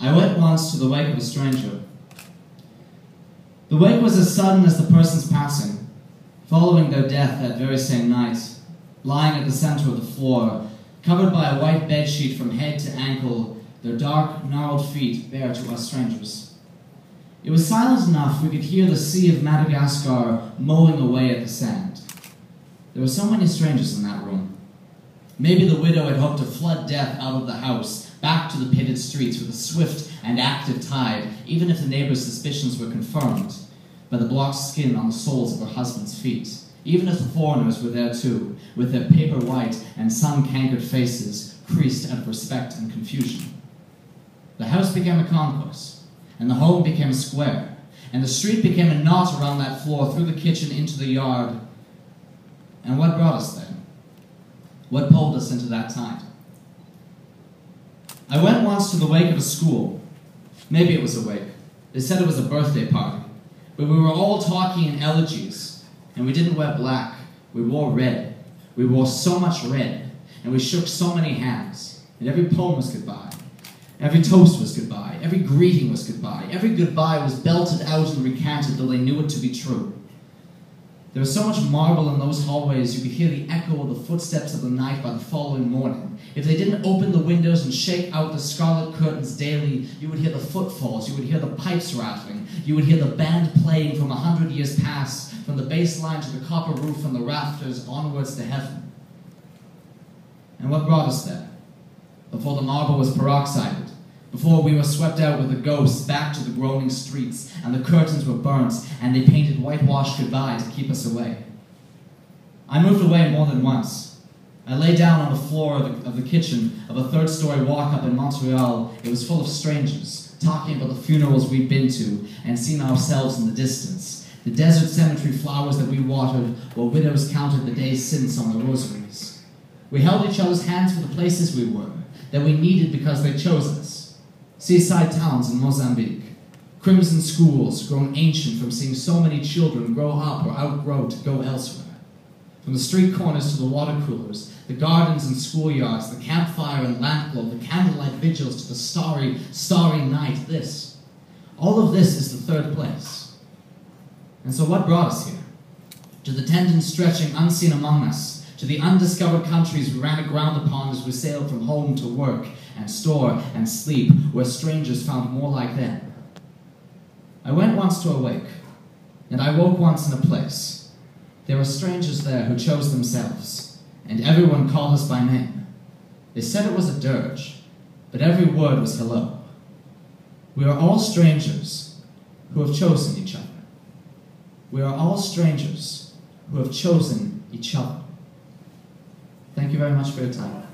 I went once to the wake of a stranger. The wake was as sudden as the person's passing, following their death that very same night, lying at the center of the floor, covered by a white bedsheet from head to ankle, their dark, gnarled feet bare to us strangers. It was silent enough we could hear the sea of Madagascar mowing away at the sand. There were so many strangers in that room. Maybe the widow had hoped to flood death out of the house, back to the pitted streets with a swift and active tide, even if the neighbor's suspicions were confirmed by the blocked skin on the soles of her husband's feet. Even if the foreigners were there too, with their paper white and sun cankered faces creased out of respect and confusion. The house became a concourse, and the home became a square, and the street became a knot around that floor through the kitchen into the yard. And what brought us there? What pulled us into that tide? I went once to the wake of a school. Maybe it was a wake. They said it was a birthday party. But we were all talking in elegies, and we didn't wear black. We wore red. We wore so much red, and we shook so many hands. And every poem was goodbye. Every toast was goodbye. Every greeting was goodbye. Every goodbye was belted out and recanted, though they knew it to be true. There was so much marble in those hallways you could hear the echo of the footsteps of the night by the following morning. If they didn't open the windows and shake out the scarlet curtains daily, you would hear the footfalls, you would hear the pipes rattling, you would hear the band playing from a hundred years past, from the bass line to the copper roof and the rafters onwards to heaven. And what brought us there? Before the marble was peroxided, before we were swept out with the ghosts back to the groaning streets, and the curtains were burnt, and they painted whitewash goodbye to keep us away. I moved away more than once. I lay down on the floor of the, of the kitchen of a third story walk up in Montreal. It was full of strangers, talking about the funerals we'd been to and seen ourselves in the distance. The desert cemetery flowers that we watered while widows counted the days since on the rosaries. We held each other's hands for the places we were, that we needed because they chose us seaside towns in Mozambique, crimson schools grown ancient from seeing so many children grow up or outgrow to go elsewhere. From the street corners to the water coolers, the gardens and schoolyards, the campfire and lamp glow, the candlelight vigils to the starry, starry night, this. All of this is the third place. And so what brought us here? To the tendons stretching unseen among us, to the undiscovered countries we ran aground upon as we sailed from home to work and store and sleep, where strangers found more like them. I went once to a wake, and I woke once in a place. There were strangers there who chose themselves, and everyone called us by name. They said it was a dirge, but every word was hello. We are all strangers who have chosen each other. We are all strangers who have chosen each other. Thank you very much for your time.